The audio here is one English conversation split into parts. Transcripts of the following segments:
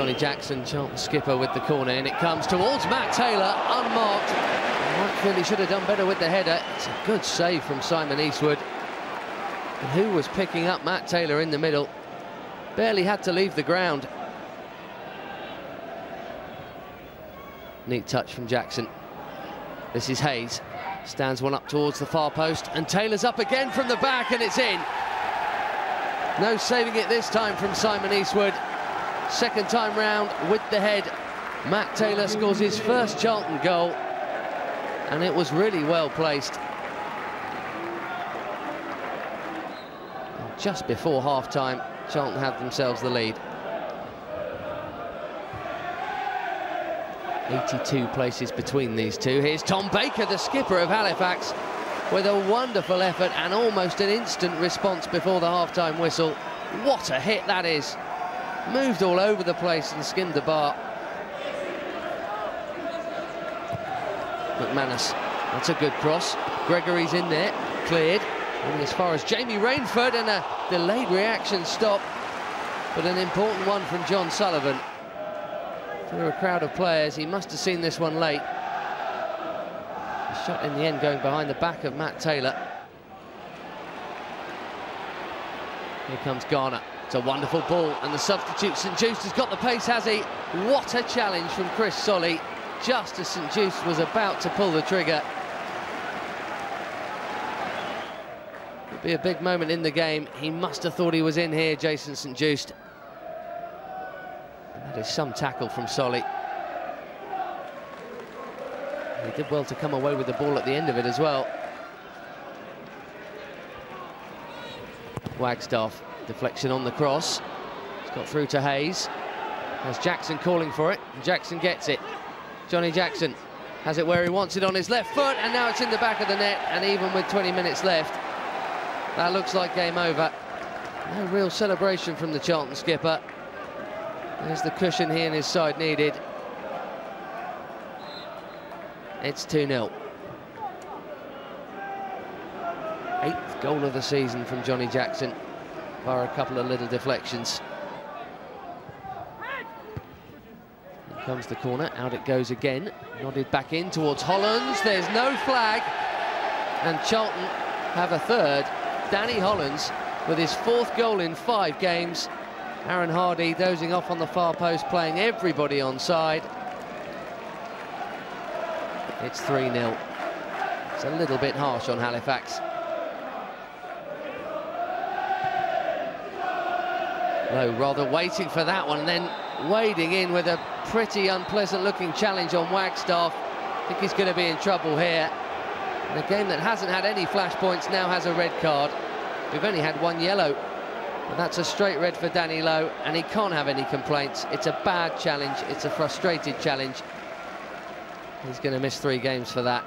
Johnnie Jackson, Charlton skipper with the corner, and it comes towards Matt Taylor, unmarked. Mike he should have done better with the header. It's a good save from Simon Eastwood, And who was picking up Matt Taylor in the middle. Barely had to leave the ground. Neat touch from Jackson. This is Hayes. Stands one up towards the far post, and Taylor's up again from the back, and it's in. No saving it this time from Simon Eastwood. Second time round with the head. Matt Taylor scores his first Charlton goal. And it was really well placed. And just before half-time, Charlton had themselves the lead. 82 places between these two. Here's Tom Baker, the skipper of Halifax, with a wonderful effort and almost an instant response before the half-time whistle. What a hit that is. Moved all over the place and skimmed the bar. McManus, that's a good cross. Gregory's in there, cleared. And as far as Jamie Rainford and a delayed reaction stop. But an important one from John Sullivan. Through a crowd of players, he must have seen this one late. The shot in the end going behind the back of Matt Taylor. Here comes Garner. It's a wonderful ball, and the substitute St Juste has got the pace, has he? What a challenge from Chris Solly, just as St Juste was about to pull the trigger. It'll be a big moment in the game. He must have thought he was in here, Jason St Juste. That is some tackle from Solly. He did well to come away with the ball at the end of it as well. Wagstaff Deflection on the cross. It's got through to Hayes. There's Jackson calling for it. Jackson gets it. Johnnie Jackson has it where he wants it on his left foot, and now it's in the back of the net, and even with 20 minutes left, that looks like game over. No real celebration from the Charlton skipper. There's the cushion he and his side needed. It's 2-0. Eighth goal of the season from Johnnie Jackson bar a couple of little deflections. Comes the corner, out it goes again. Nodded back in towards Hollands, there's no flag. And Charlton have a third. Danny Hollands with his fourth goal in five games. Aaron Hardy dozing off on the far post, playing everybody on side. It's 3-0. It's a little bit harsh on Halifax. Lowe rather waiting for that one and then wading in with a pretty unpleasant looking challenge on Wagstaff. I think he's going to be in trouble here. And a game that hasn't had any flashpoints now has a red card. We've only had one yellow. But that's a straight red for Danny Lowe and he can't have any complaints. It's a bad challenge. It's a frustrated challenge. He's going to miss three games for that.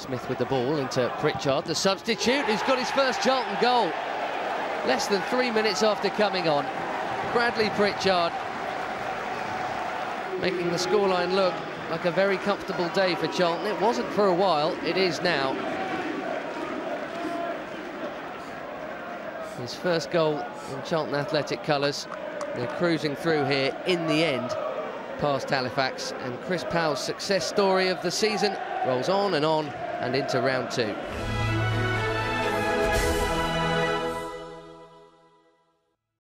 Smith with the ball into Pritchard, the substitute, who's got his first Charlton goal. Less than three minutes after coming on. Bradley Pritchard making the scoreline look like a very comfortable day for Charlton. It wasn't for a while, it is now. His first goal in Charlton Athletic colours. They're cruising through here in the end past Halifax and Chris Powell's success story of the season rolls on and on and into round two.